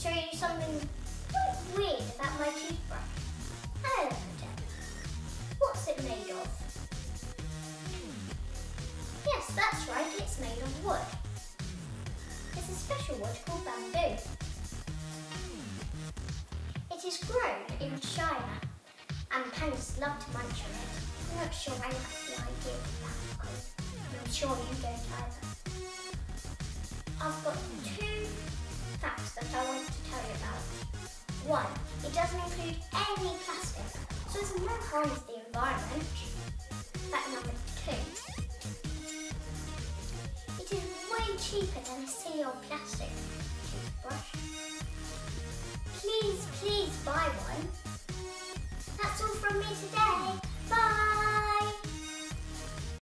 show you something quite weird about my toothbrush. Hello, Imogen. What's it made of? Yes, that's right, it's made of wood. It's a special wood called bamboo. It is grown in China and pandas love to munch on it. I'm not sure I like the idea of that because I'm sure you don't either. I've got two One, it doesn't include any plastic, so it's no harm to the environment. Fact number two, it is way cheaper than a single plastic toothbrush. Please, please buy one.